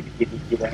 一一一两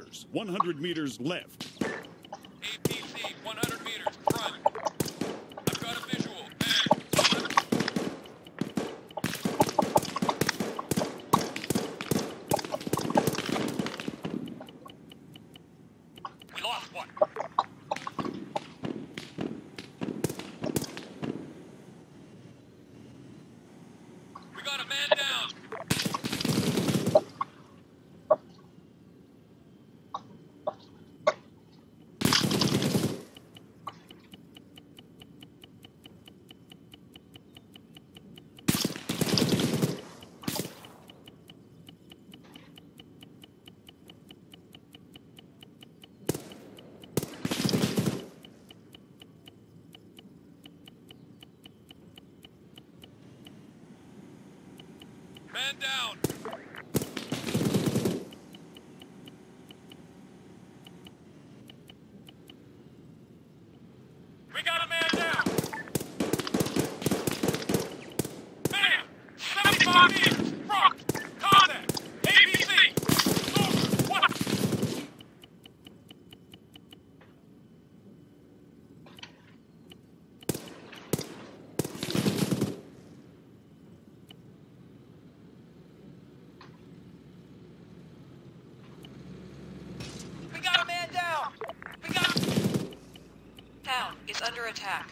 Rogers, 100 meters left. down. It's under attack.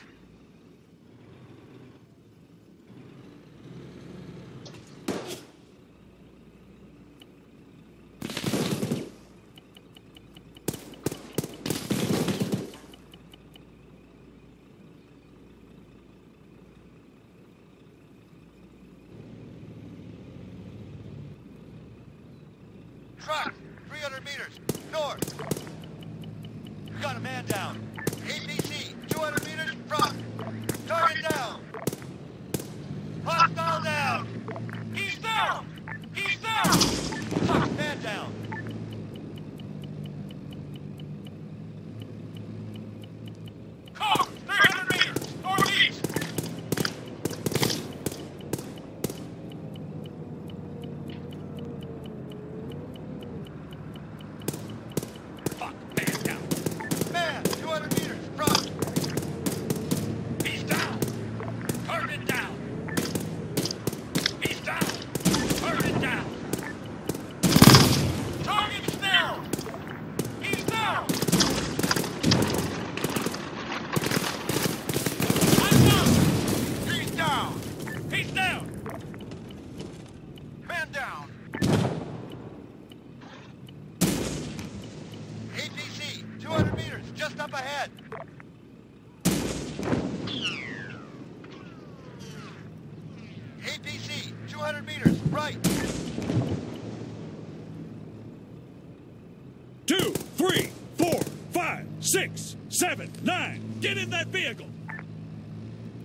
Get in that vehicle!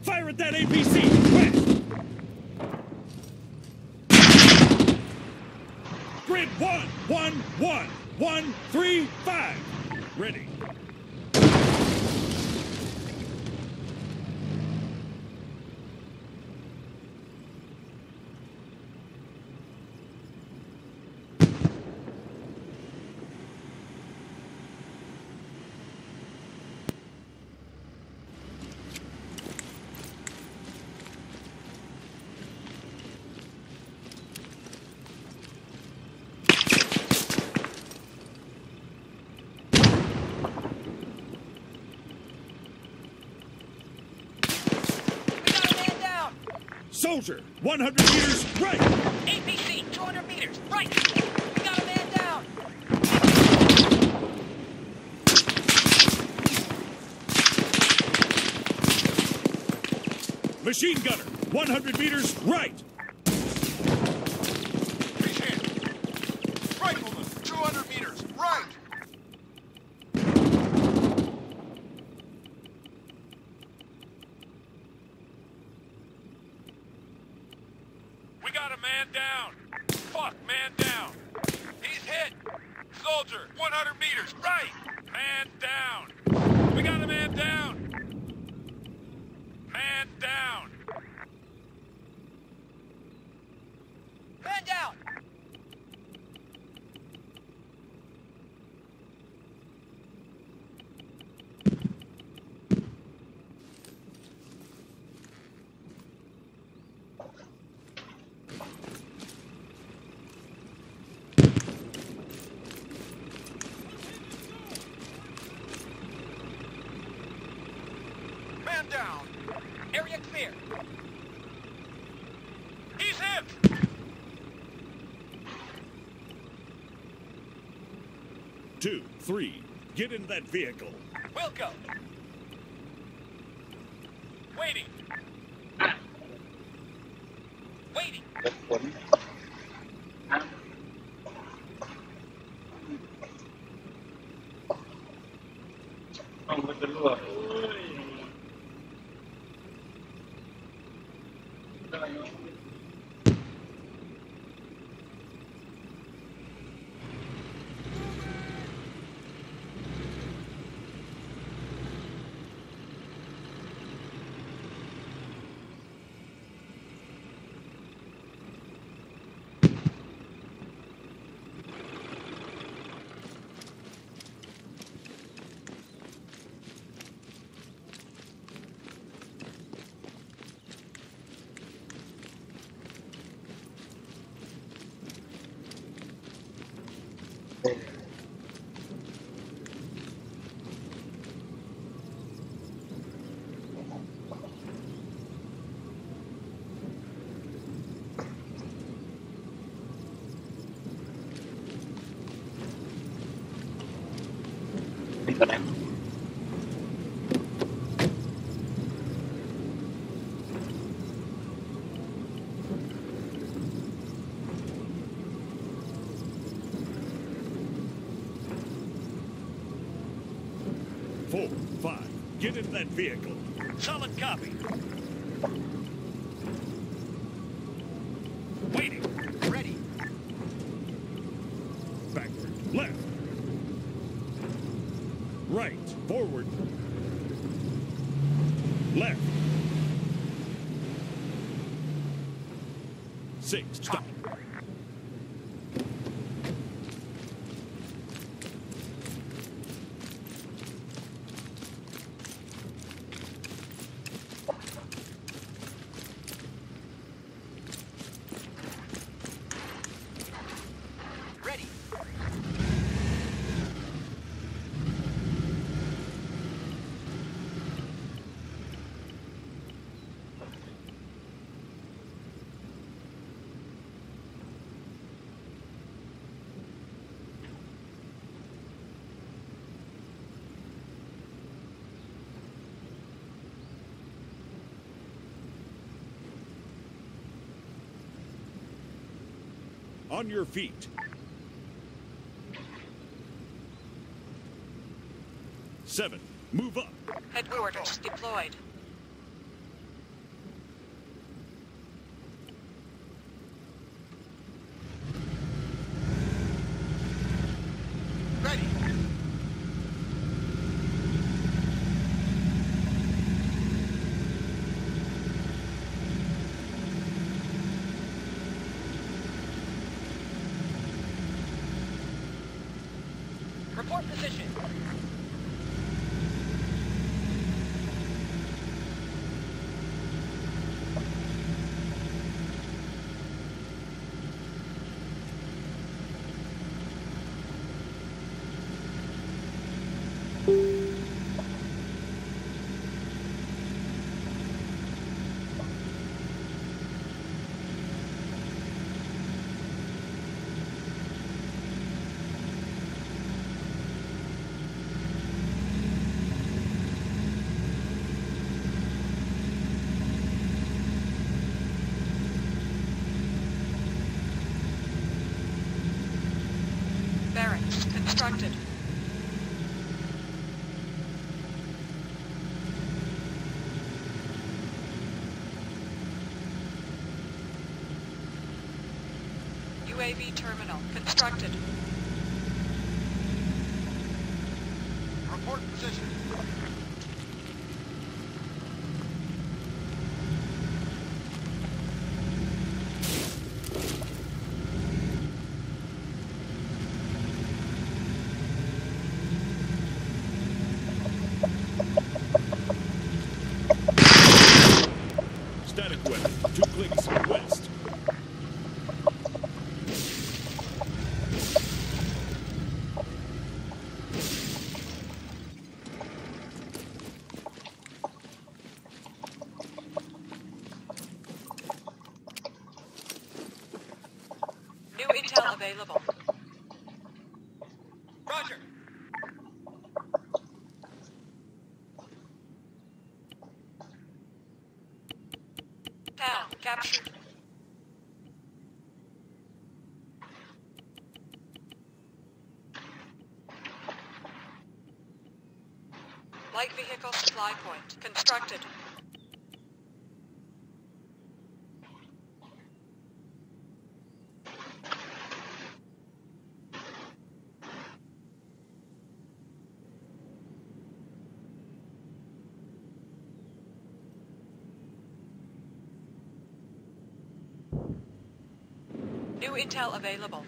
Fire at that APC! Soldier, 100 meters right. APC, 200 meters, right! We got a man down! Machine gunner, 100 meters right. Appreciate it. Rifleman, 200 meters, right. We got a man down. Fuck, man down. He's hit. Soldier, 100 meters, right. Man down. We got a man down. Man down. Man down! Man down. Area clear. He's hit. Two, three, get in that vehicle. We'll get in that vehicle. Solid copy. Waiting. Ready. Backward, left. Right, forward. Left. Six, stop. Ready. On your feet. Seven, move up. Headquarters deployed. Ready. Report position. constructed. UAV terminal constructed. Report position. Static weapon. Two clicks west. New intel available. Roger. Town captured. Light vehicle supply point constructed. New intel available.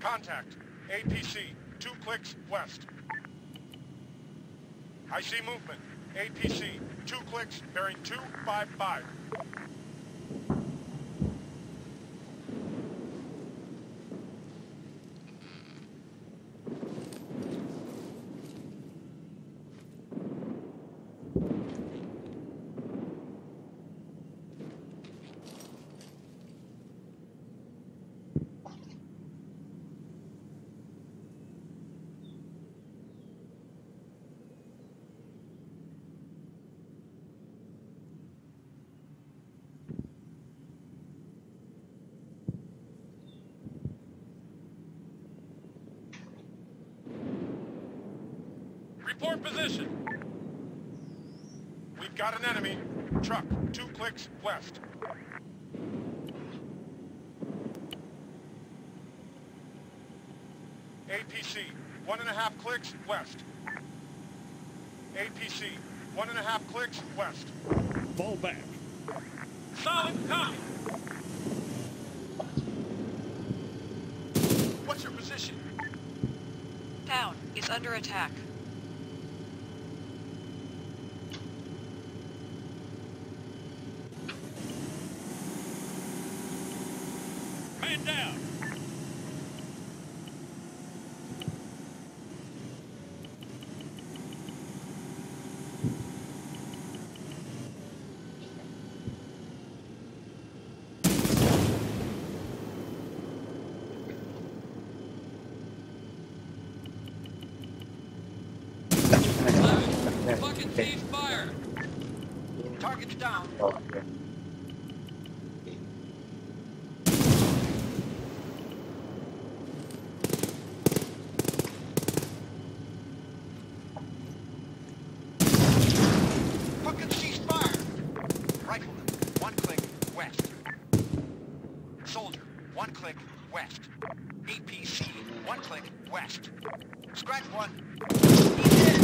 Contact. APC. Two clicks west. I see movement. APC. Two clicks bearing 255. Report position. We've got an enemy. Truck. Two clicks west. APC. One and a half clicks west. APC. One and a half clicks west. Fall back. Solid copy. What's your position? Town is under attack. Man down. Fucking cease fire! Target's down. Okay. Fucking cease fire. Rifleman. One click west. Soldier. One click west. APC. One click west. Scratch one. He's dead.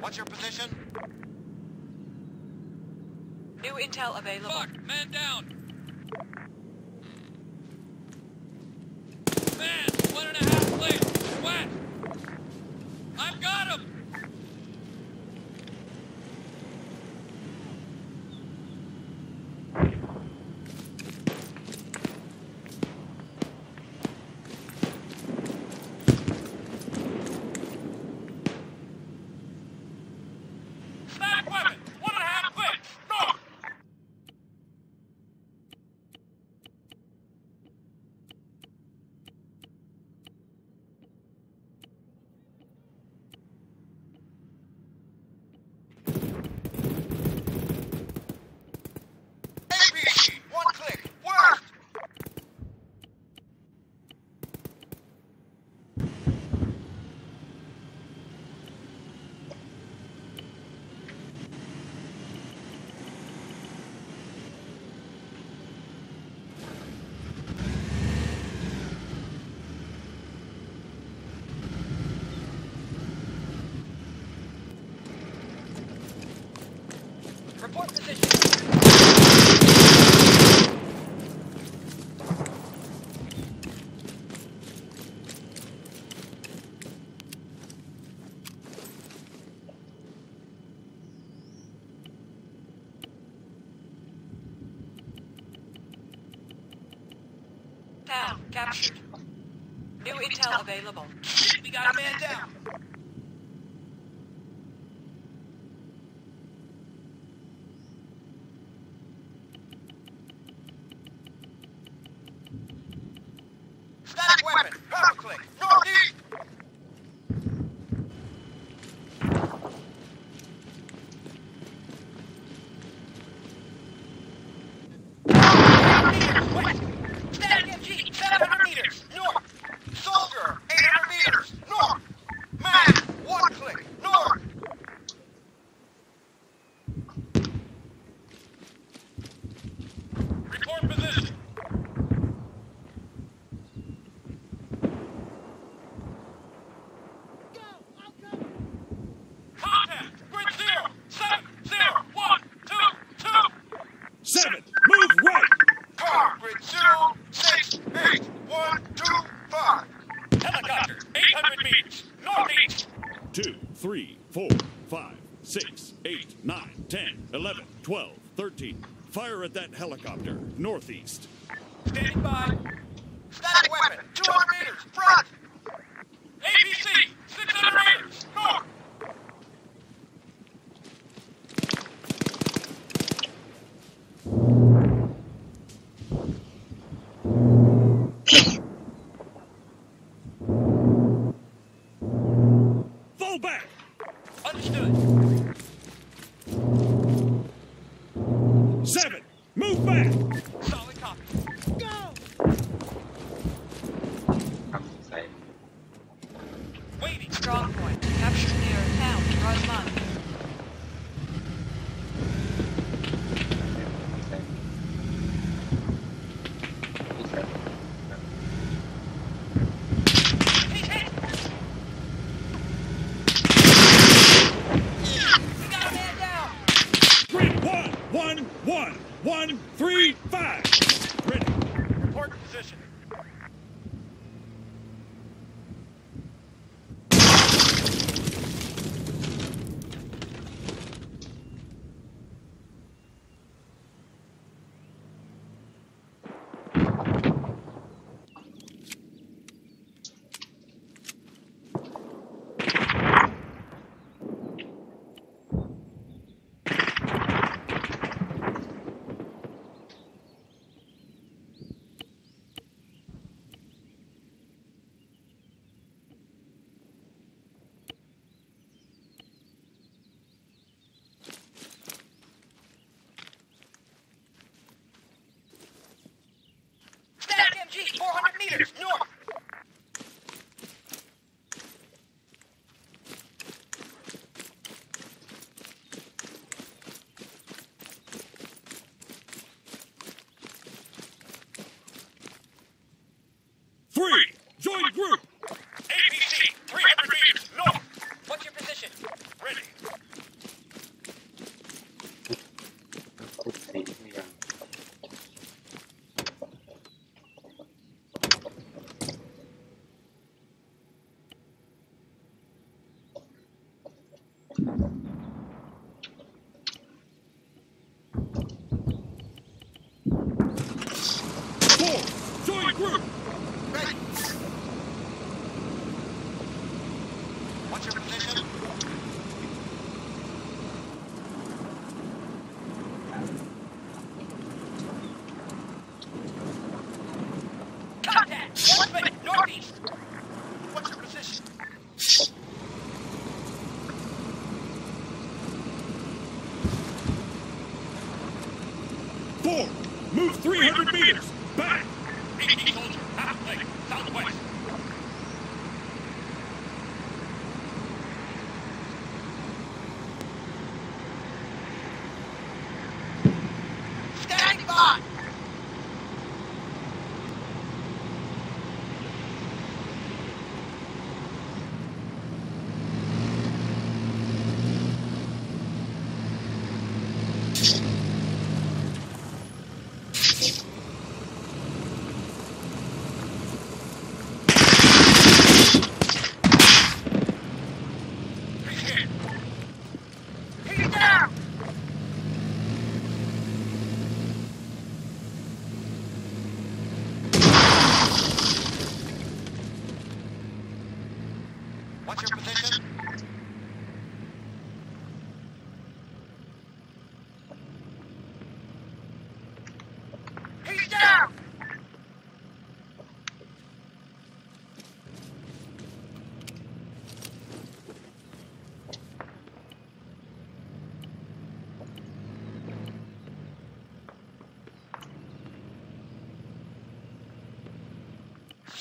What's your position? New intel available. Fuck, man down. captured. New intel available. We got a man down. County. Fire at that helicopter, northeast. Stand by. One, three, five.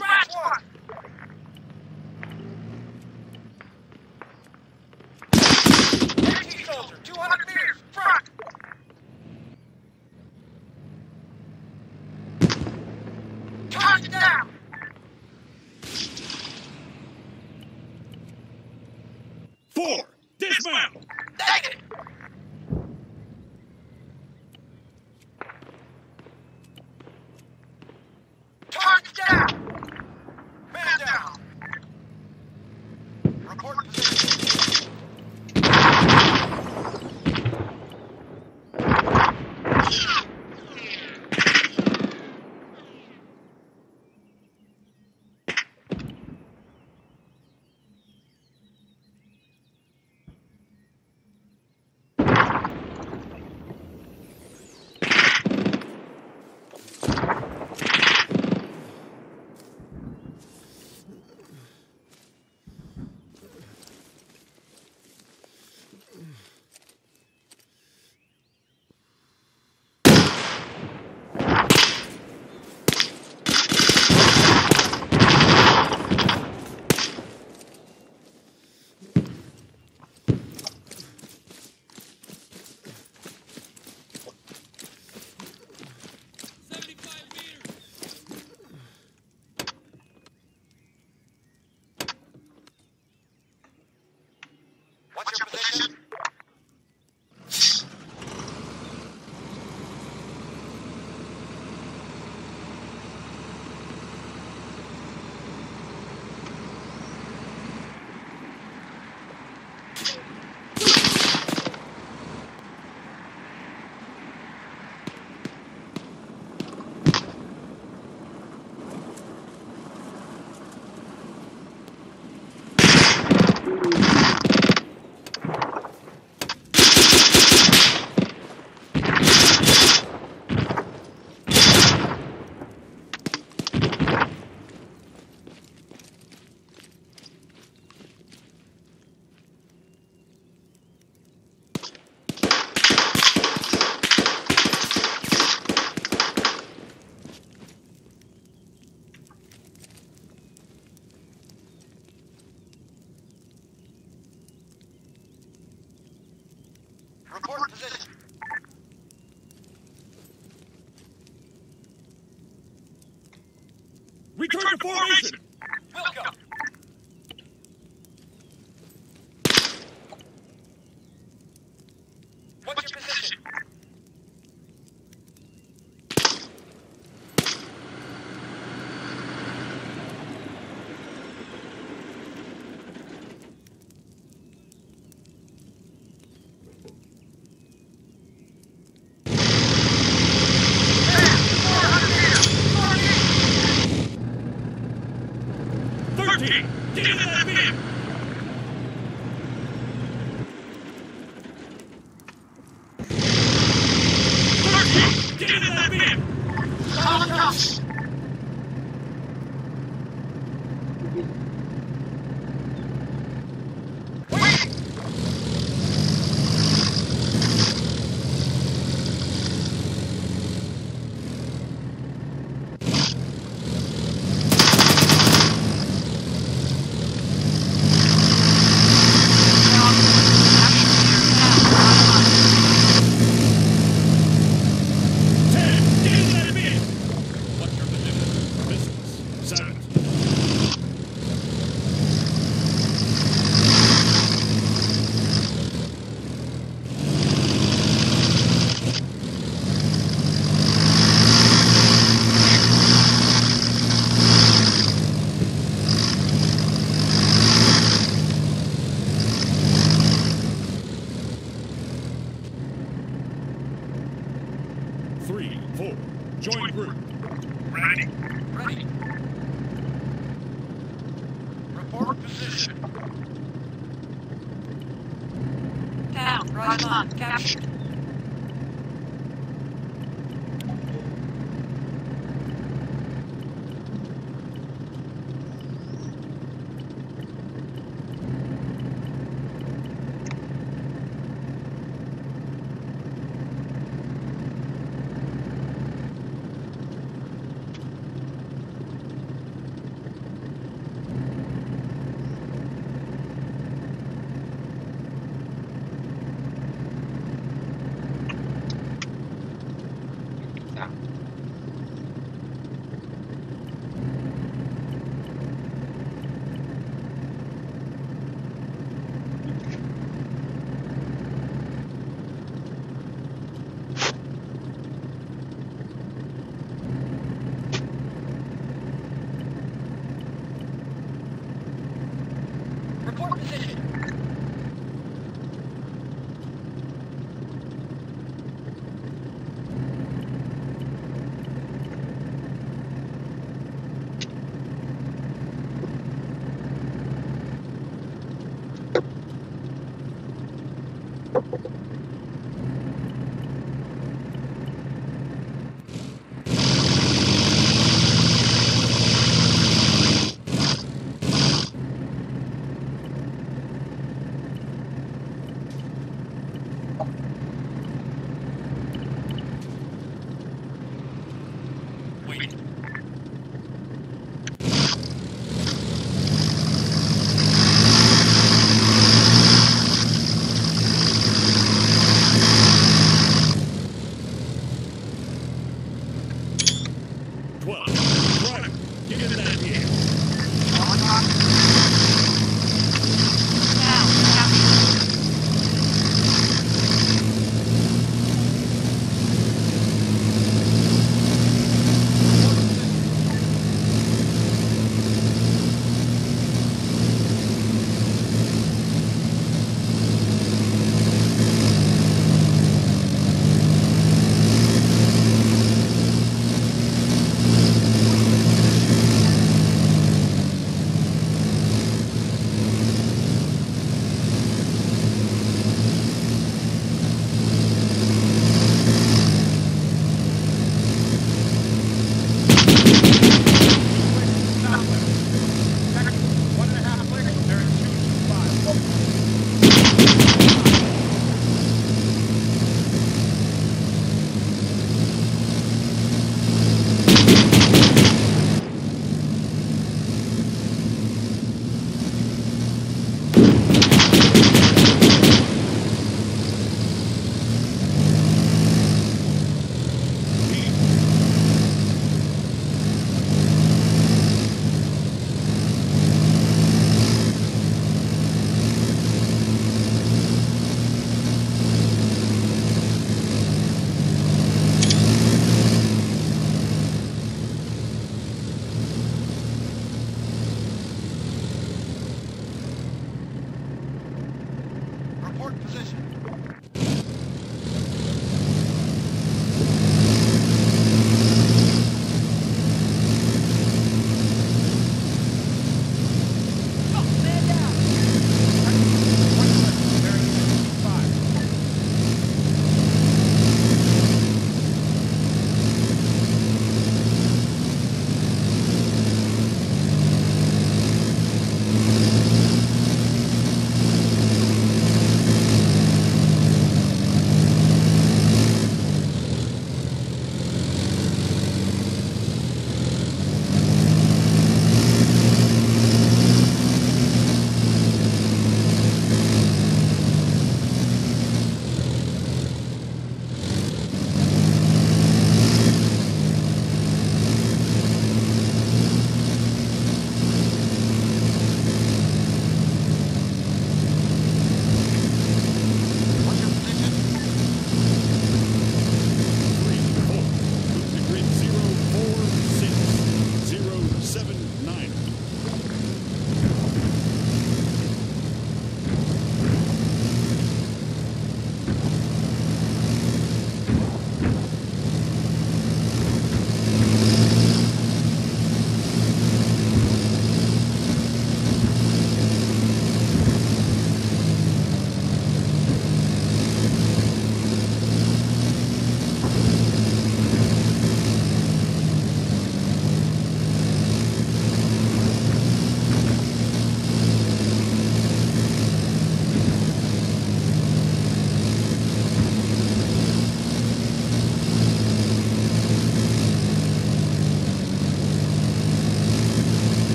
Scratch formation!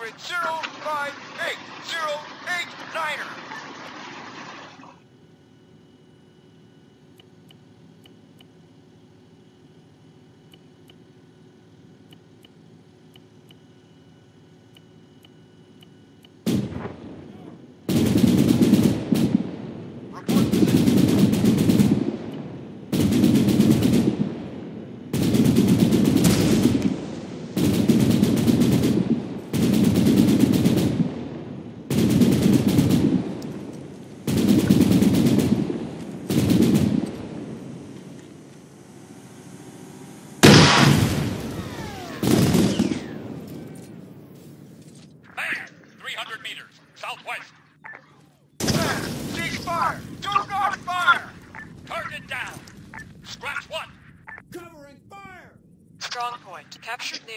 8058089er.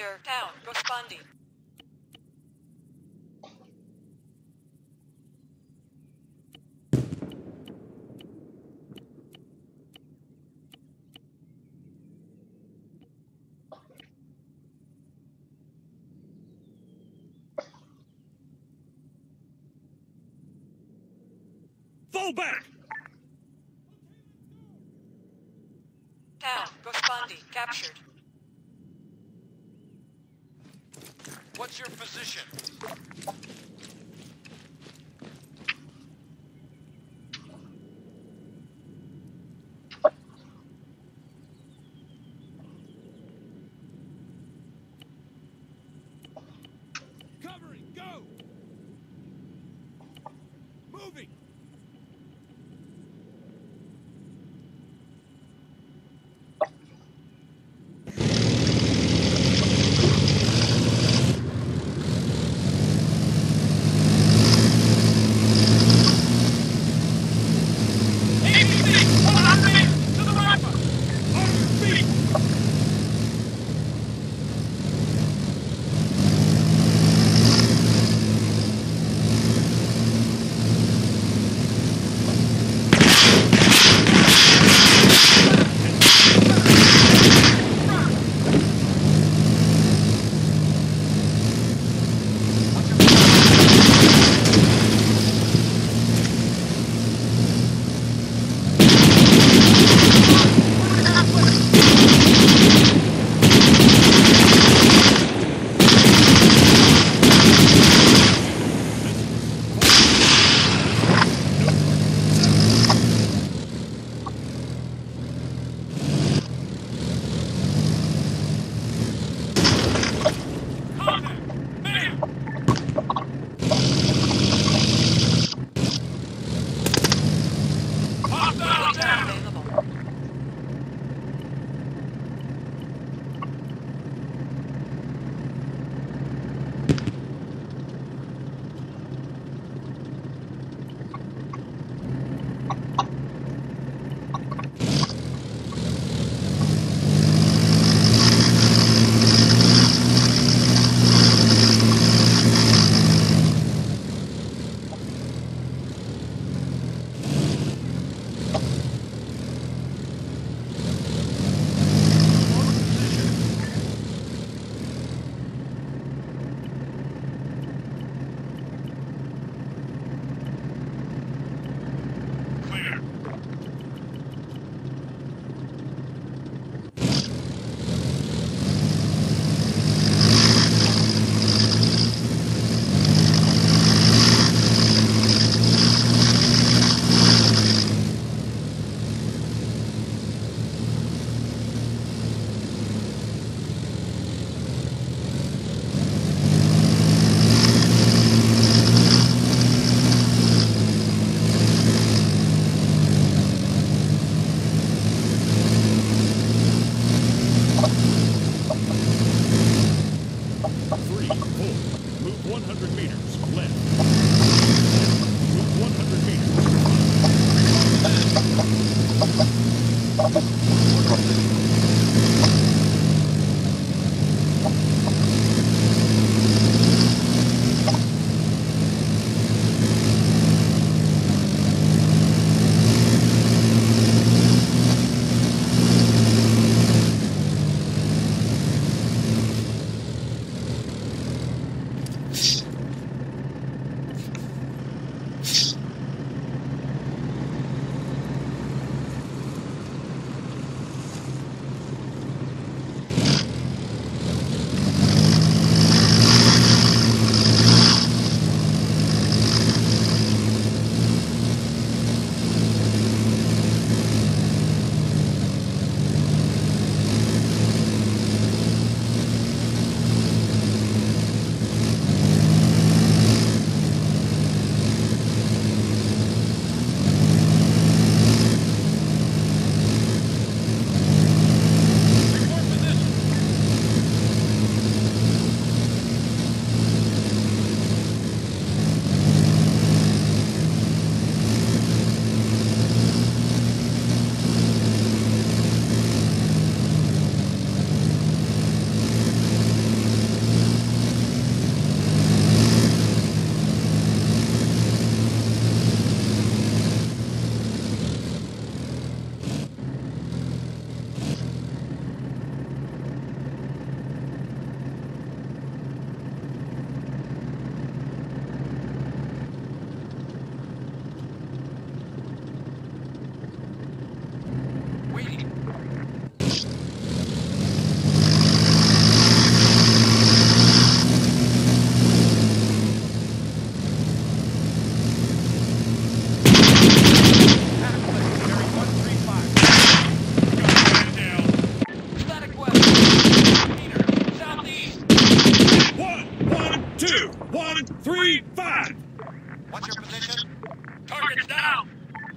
Fire down. Responding. Fall back! Town, Responding. Captured. What's your position?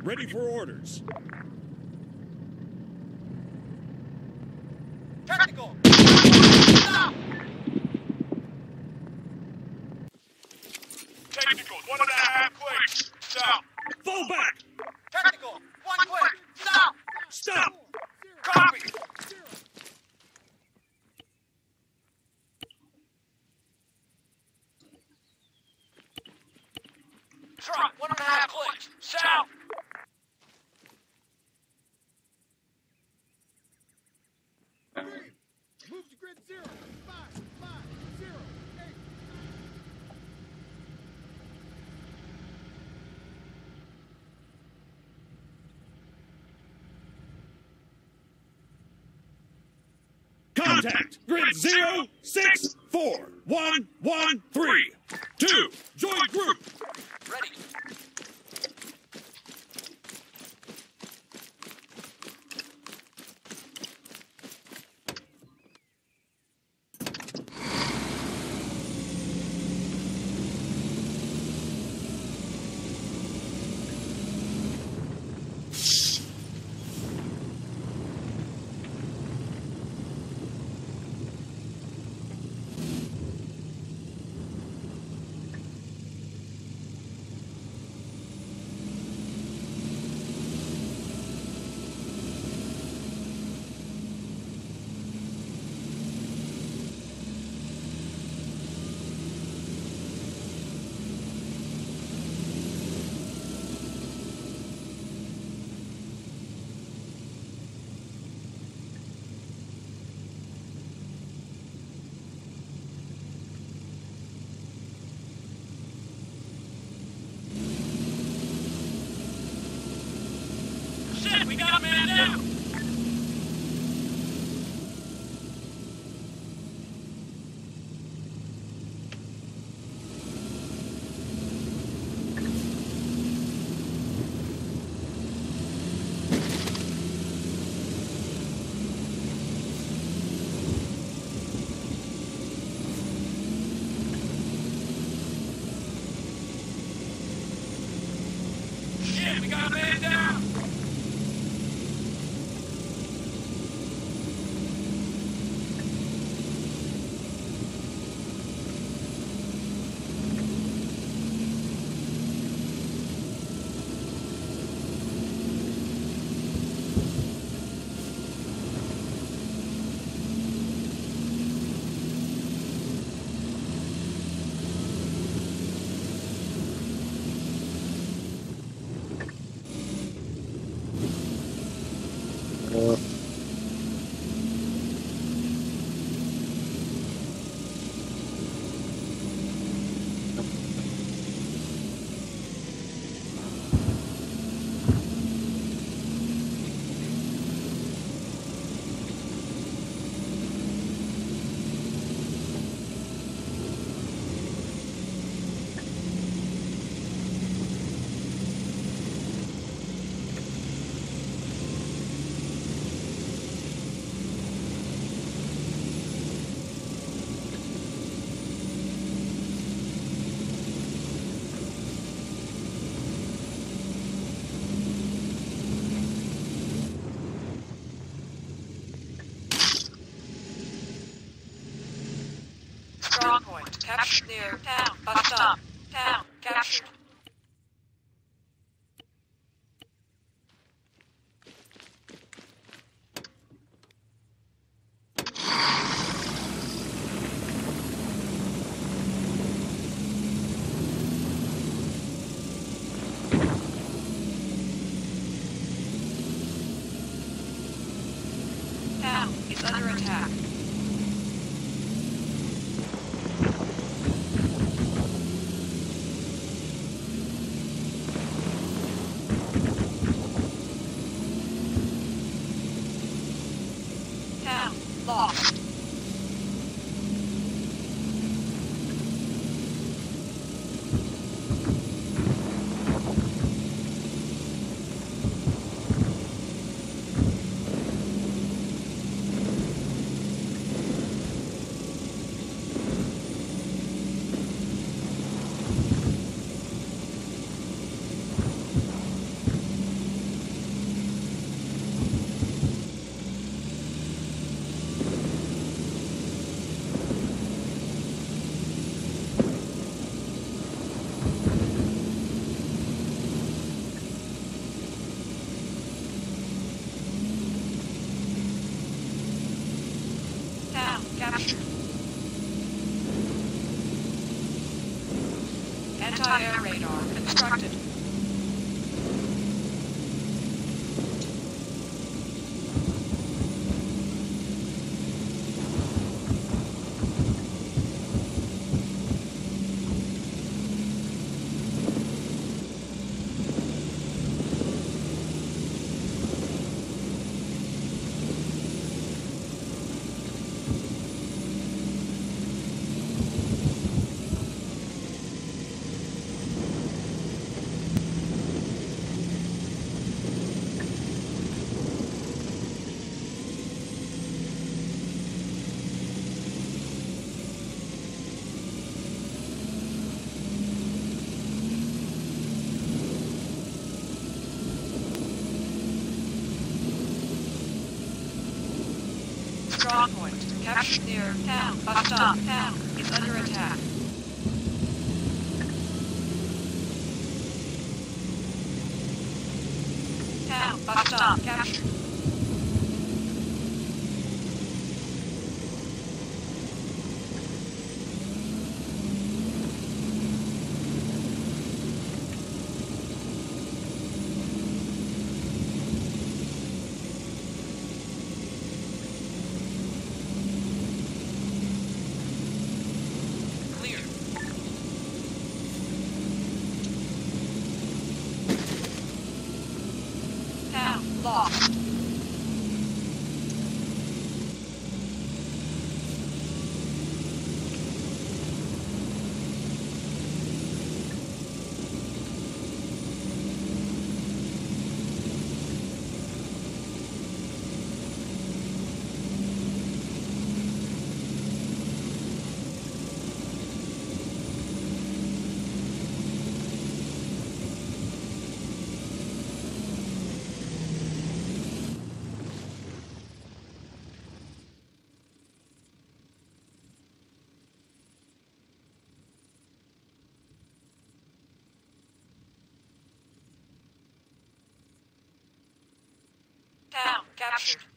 Ready for orders. Technical. Technical, one and a half clicks. South. Fall back. Technical. One quick. Stop. Stop. Copy. Truck. One and a half clicks. South. Move to grid zero. Five, five, zero, eight. Contact. Grid zero, six, four, one, one, three, Anti-air radar constructed. Strong point. Captured near town. Bus stop. Town is under attack. Town. Bus stop. Captured. Clear. Town lost. Captured.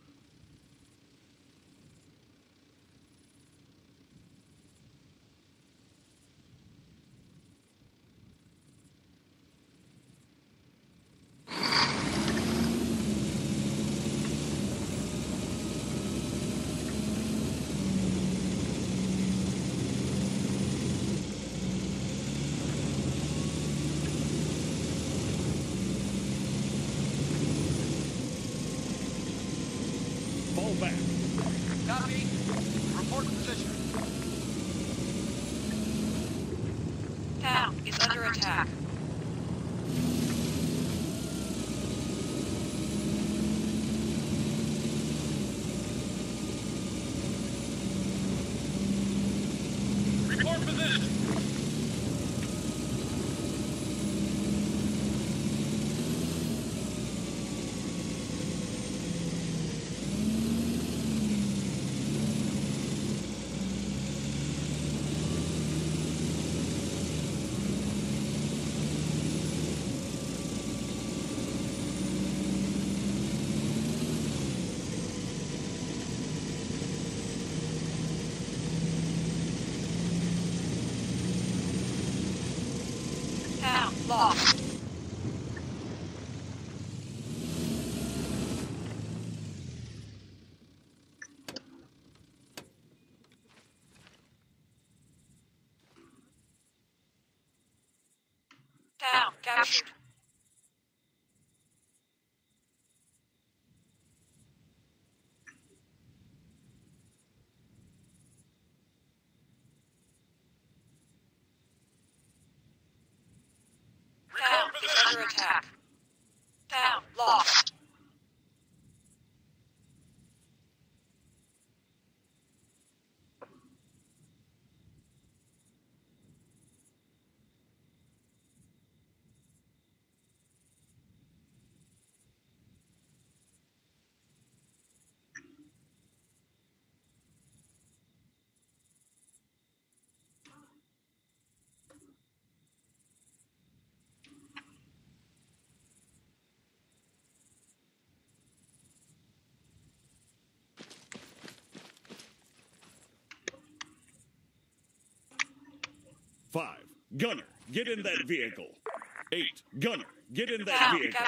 Captured. Town is under attack. Town lost. Five, gunner, get in that vehicle. Eight, gunner, get in that vehicle.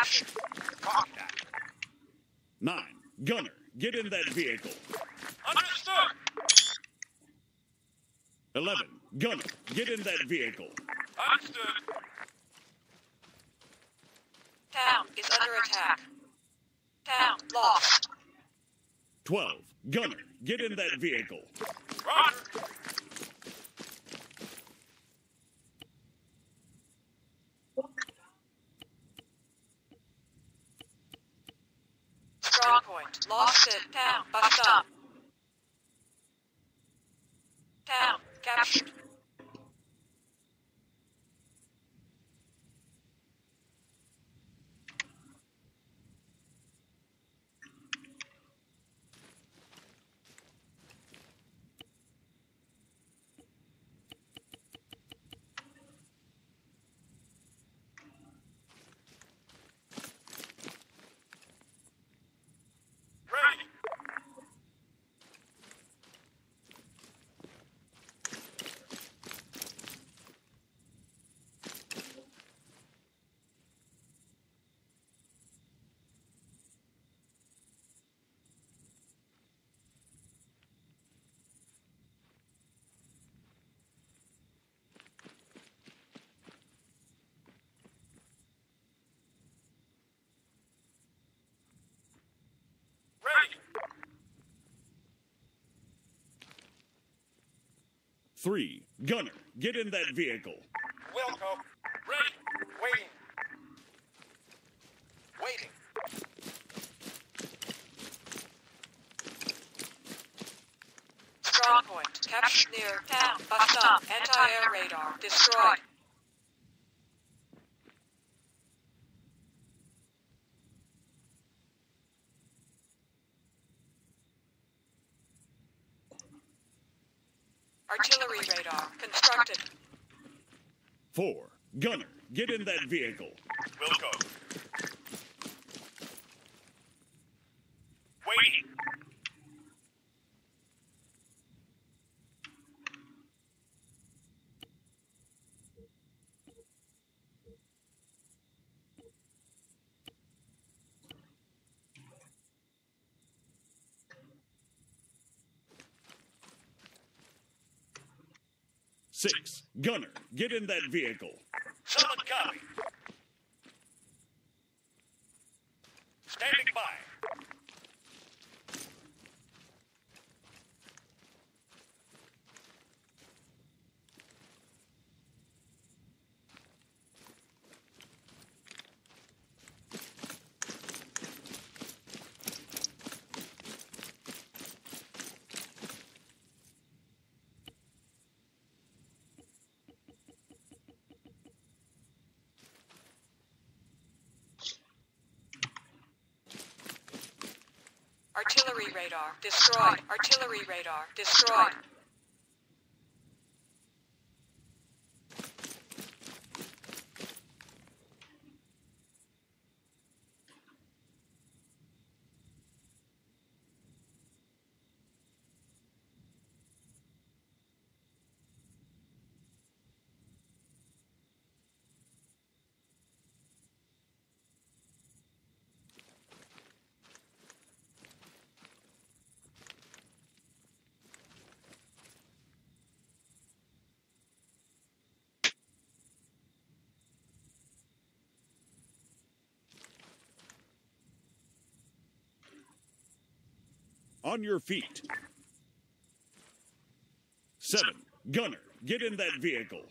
Nine, gunner, get in that vehicle. Understood. Eleven, gunner, get in that vehicle. Understood. Town is under attack. Town lost. Twelve, gunner, get in that vehicle. Roger. Strong point. Lost it. Town. Bust up. Captured. Ready. Ready. Three, gunner, get in that vehicle. Wilco, Ready. waiting. Waiting. Strong point. Captured near. Town. Bust up. Anti-air radar. Destroyed. Artillery radar. Constructed. Four, gunner, get in that vehicle. Wilco. Waiting. Six, gunner, get in that vehicle. Solid copy. Standing by. Artillery radar. Destroyed. Artillery radar. Destroyed. On your feet. Seven. Gunner, get in that vehicle.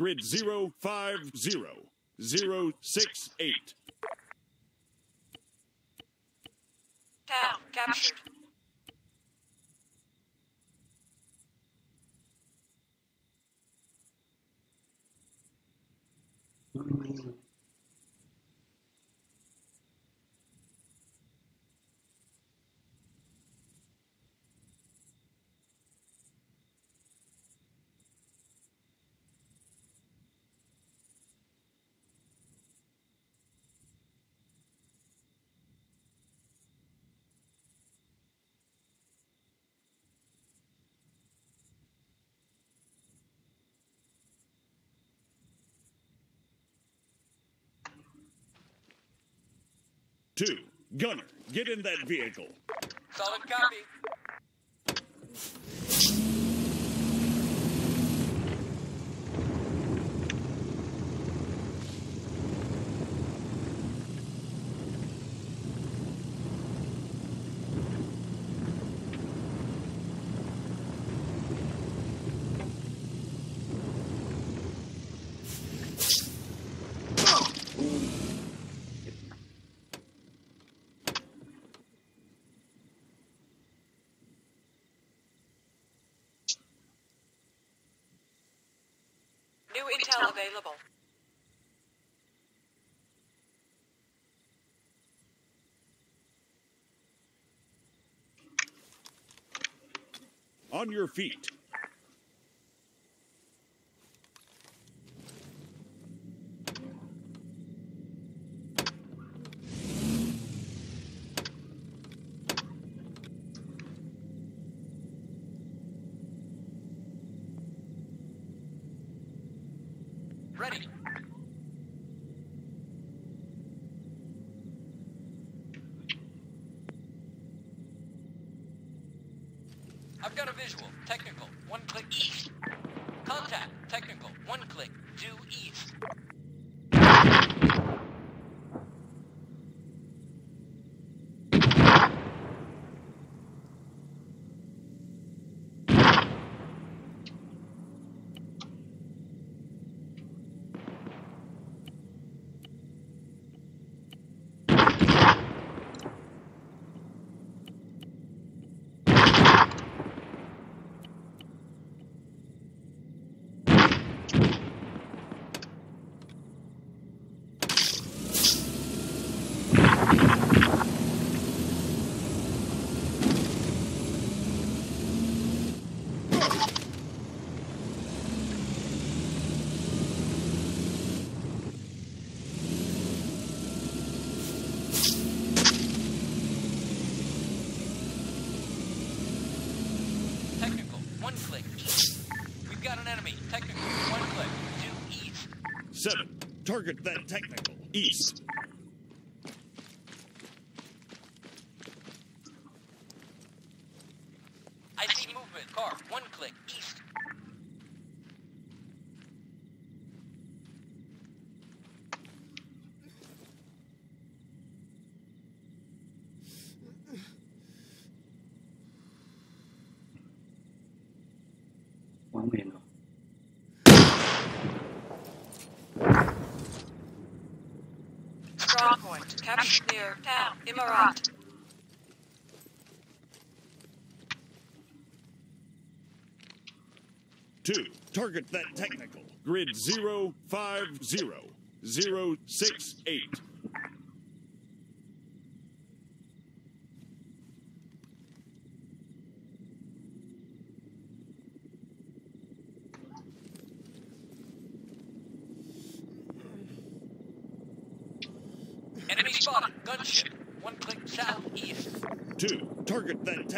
Grid zero five zero zero six eight. Town captured. Two. Gunner, get in that vehicle. Solid copy. Available. On your feet. Ready. I've got a visual. Technical. One click east. Contact. Technical. One click. Due east. Technical. One click east. We've got an enemy. Technical. One click. Due east. Seven. Target that technical. East. I see movement. Car. One click east. Quá mềm rồi. Strongpoint captured near town Imarat. Two. Target that technical. Grid zero five zero zero six eight. Enemy spotted. Gunship. One click southeast. Two. Target that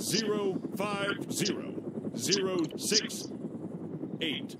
zero five zero zero six eight.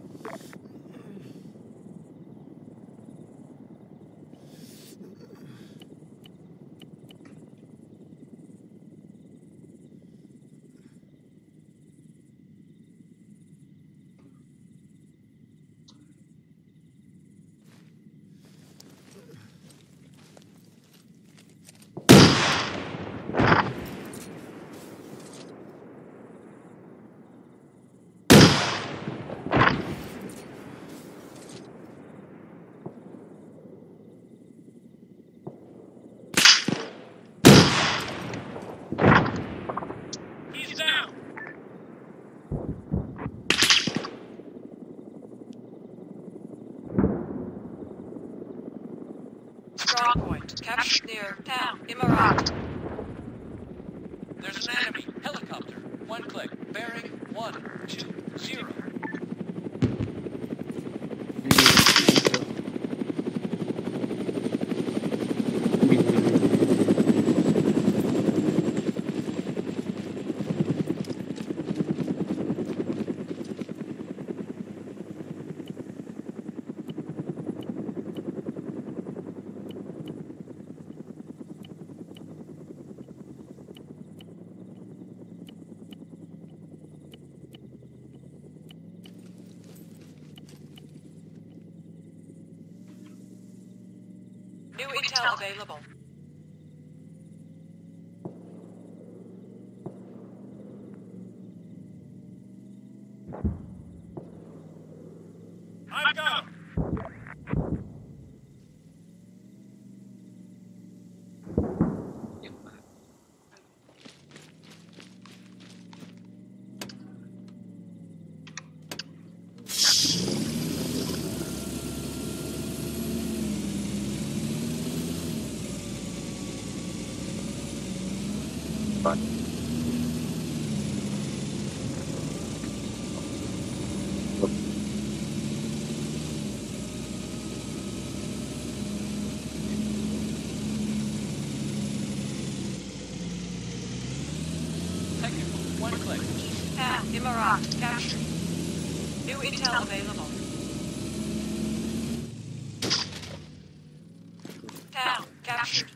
Captured. New intel available. Town, captured.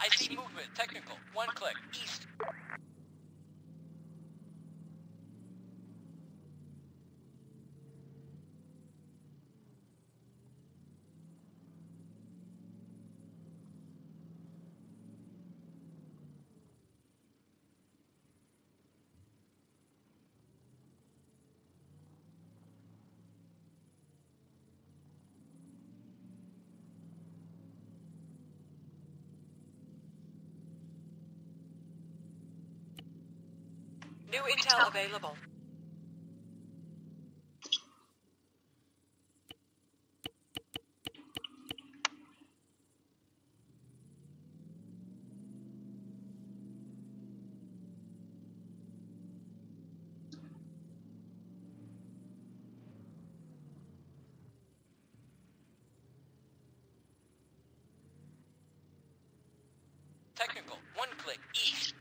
I see movement. Technical, one click. East. New intel available. Technical, one click. East.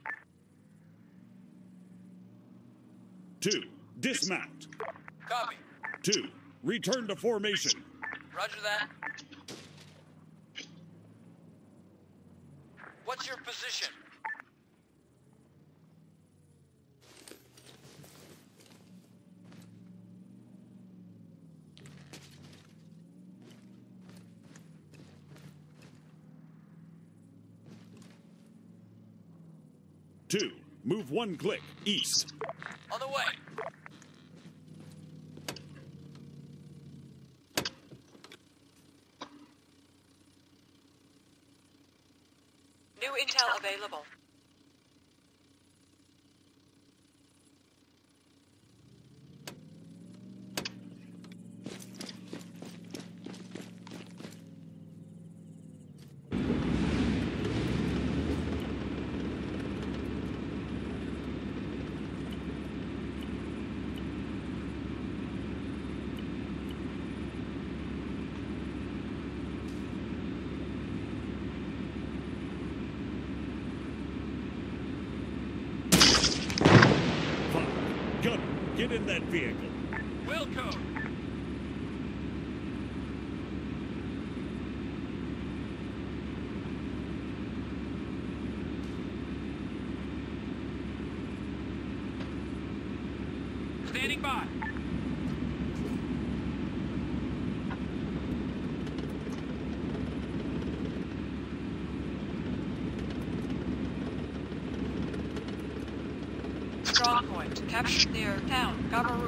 Two, dismount. Copy. Two, return to formation. Roger that. What's your position? Two, move one click east. On the way. New intel available. Fuck. Gunner, get in that vehicle. Wilco! Standing by. Strong point. Captured near town, Garmarud.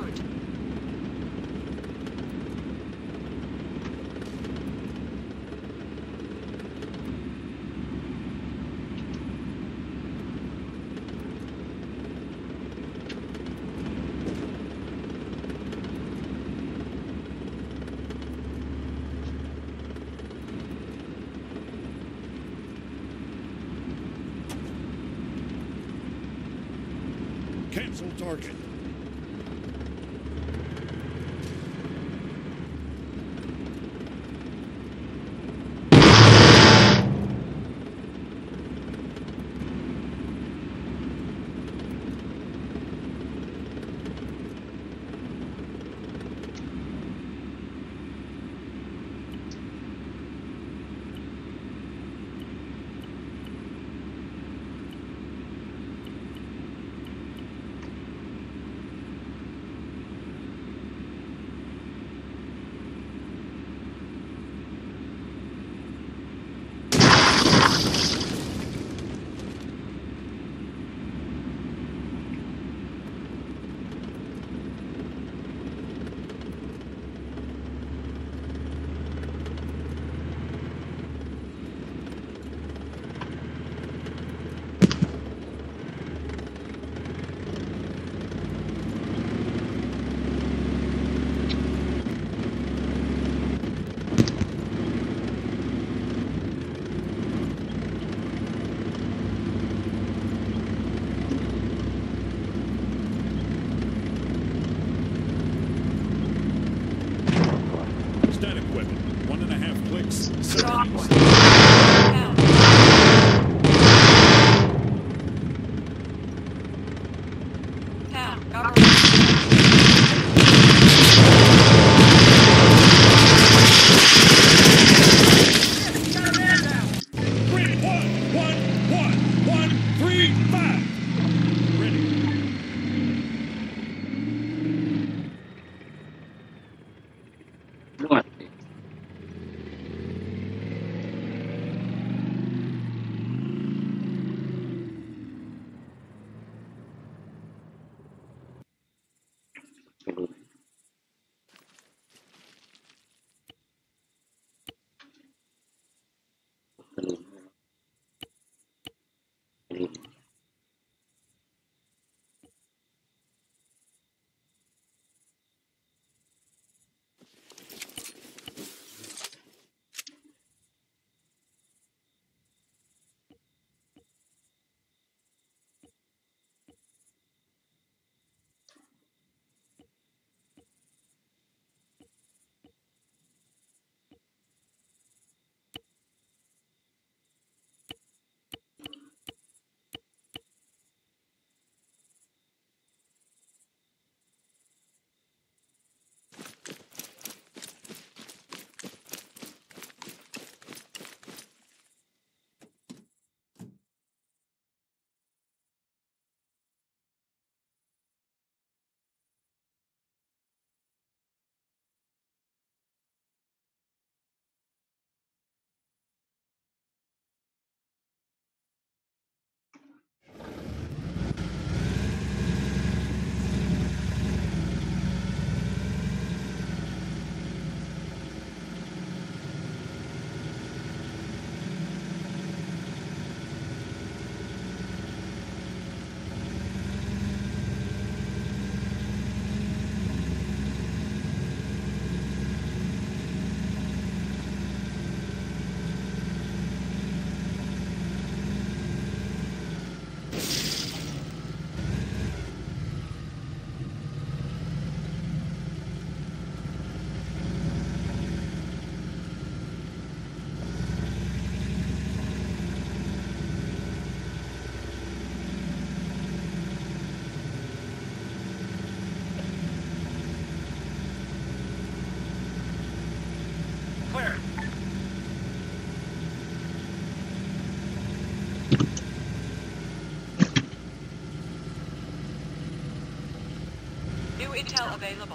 Available.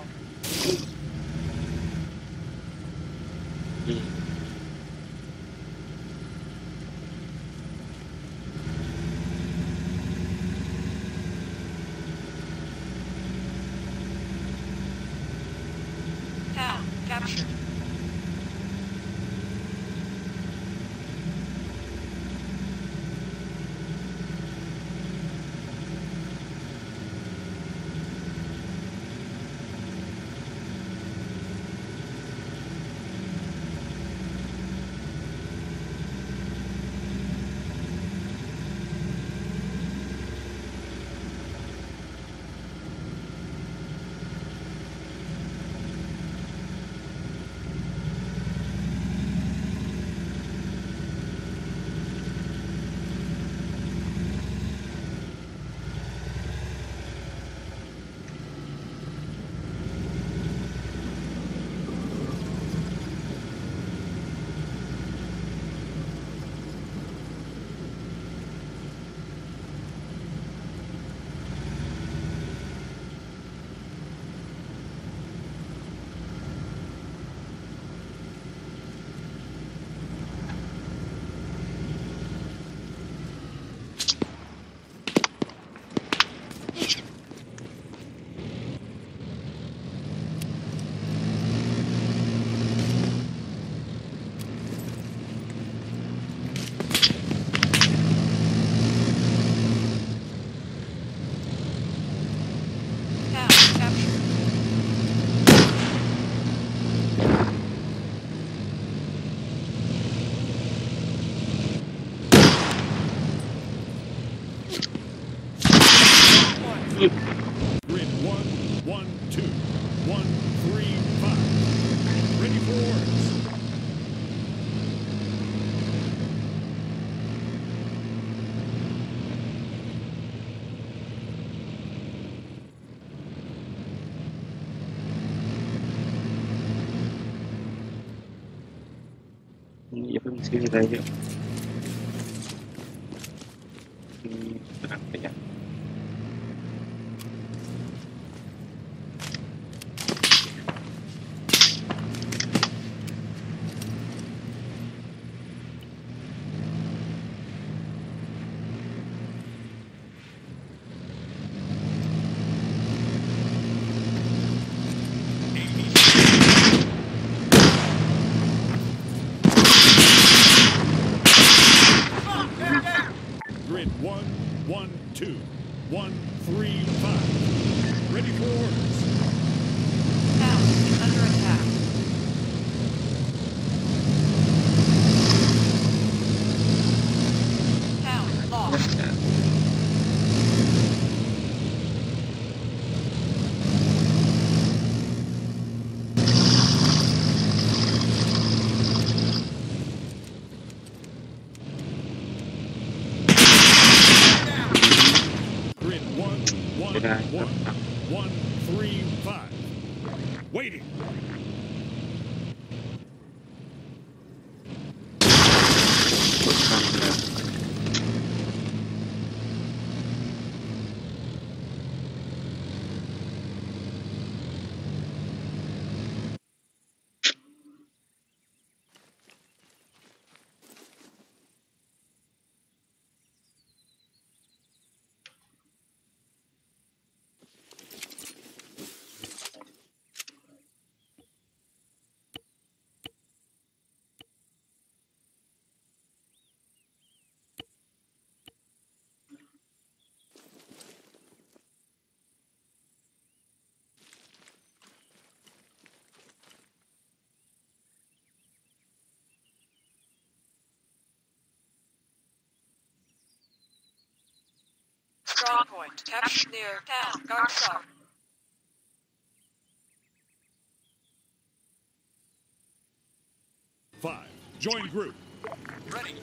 если не дойдем. Point captured near Camp Garmsar. Five. Join group. Ready.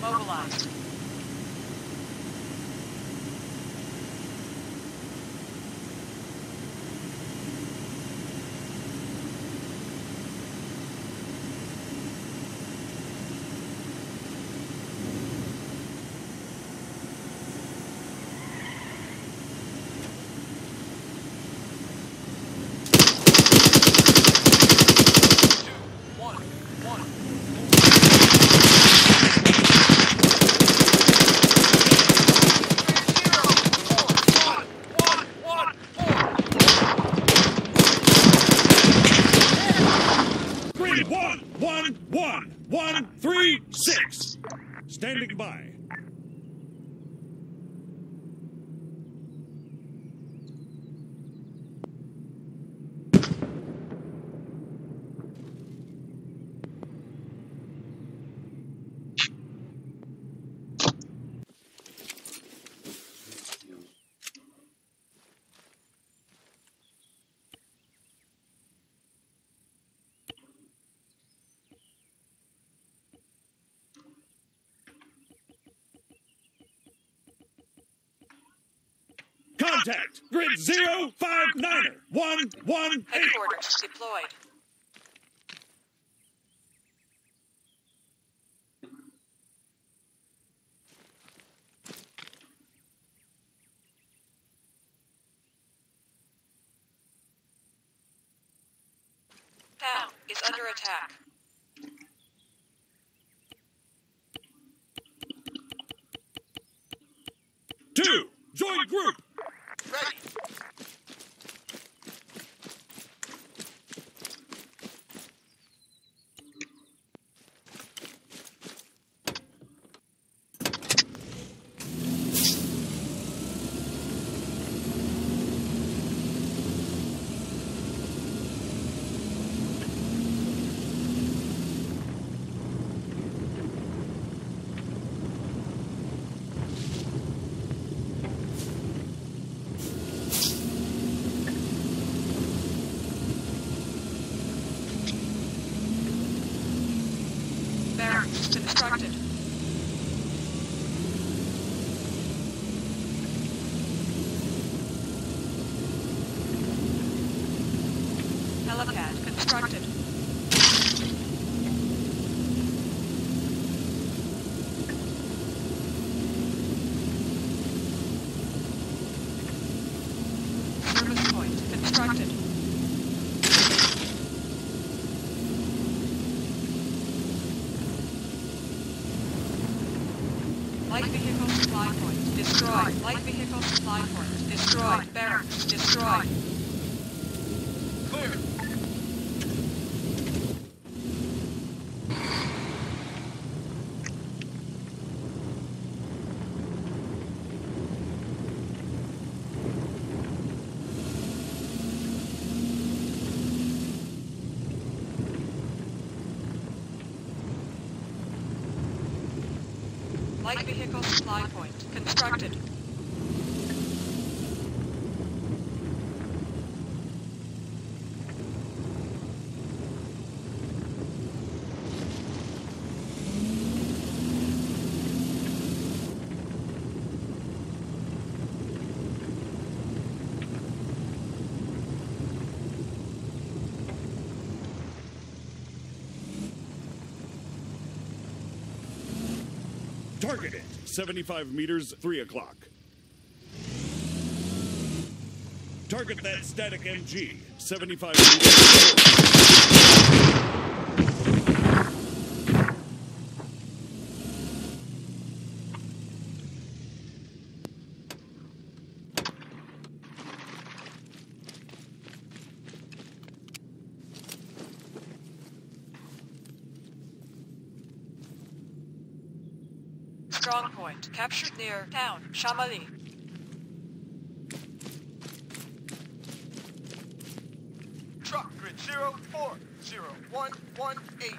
Mobilize. Contact! Grid zero five niner one one eight. Headquarters deployed. Targeted. 75 meters, 3 o'clock. Target that static MG. 75 meters. Strong point captured near town Shamali. Truck grid zero four zero one one eight.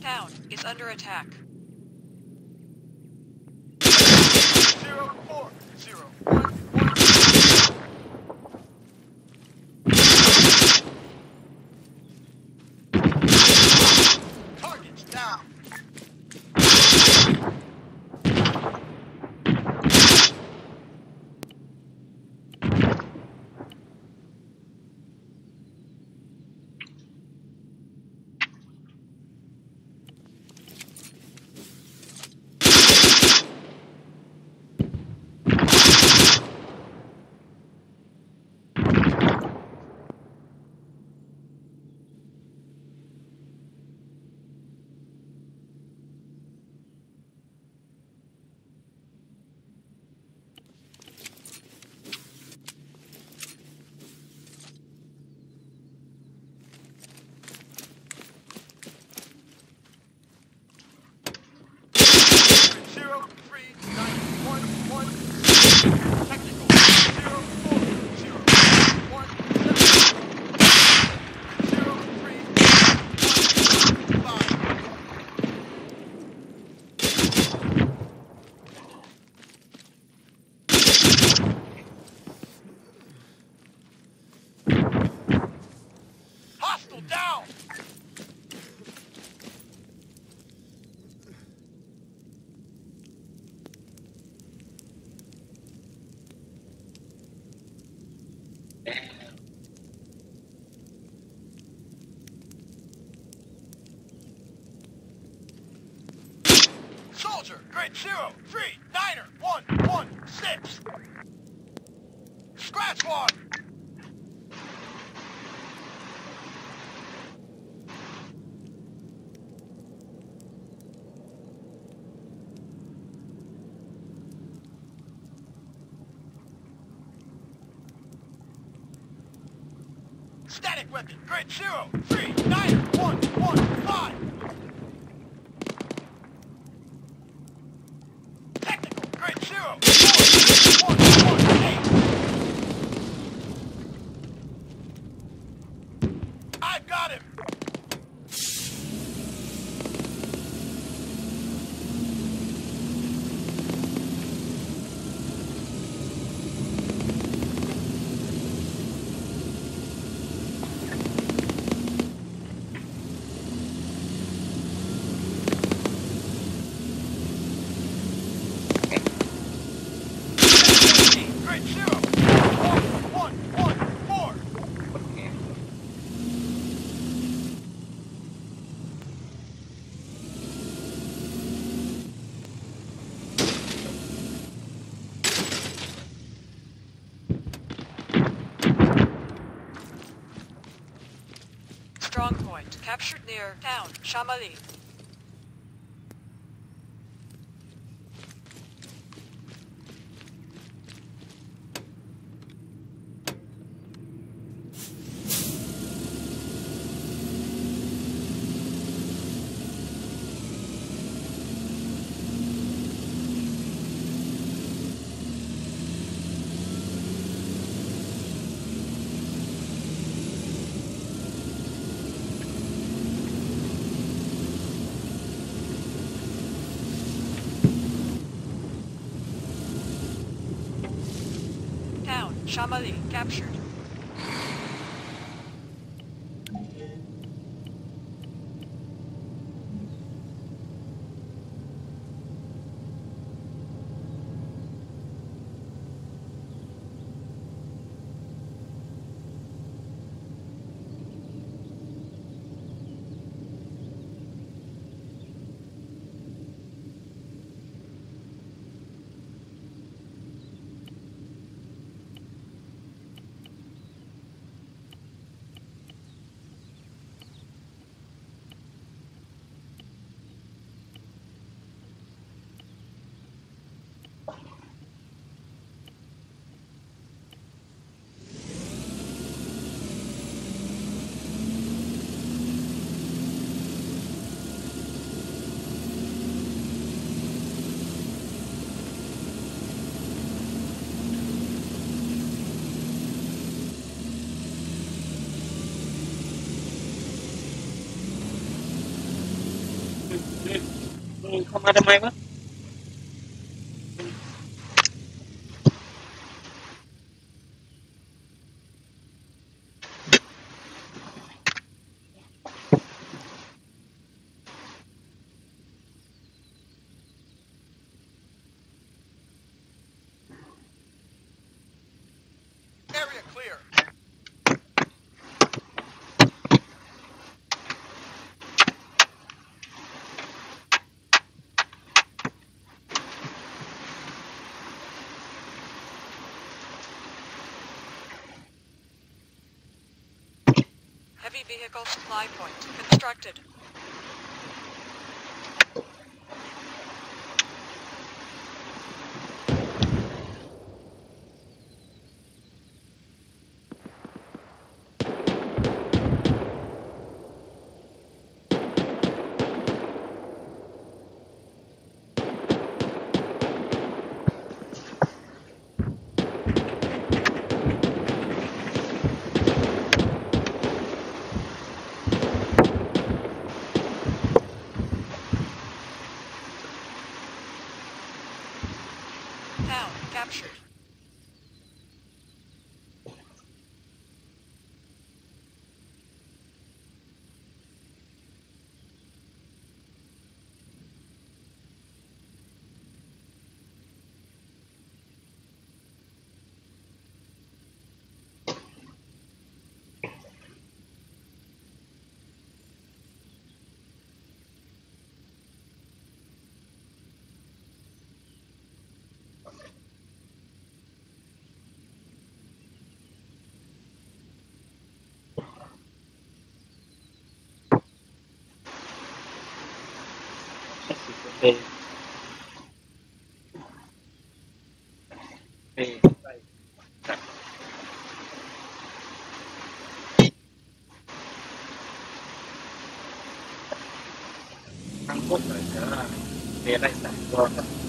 Town is under attack. Zero, three, niner, one, one, six. Scratch one. Static weapon, grid zero, three, niner, one, one, Captured near town. Shamali. Shamali. Captured. Area clear. Heavy vehicle supply point. Constructed. P P ทั้งหมดเลยนะมีอไรสักตัวกัน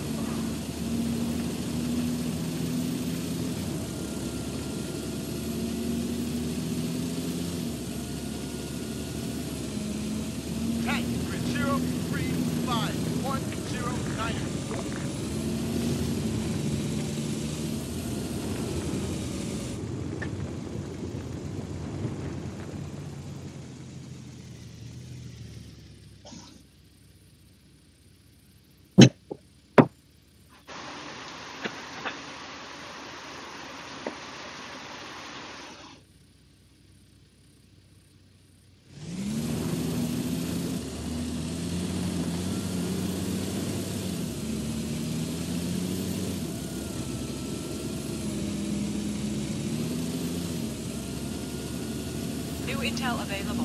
intel available.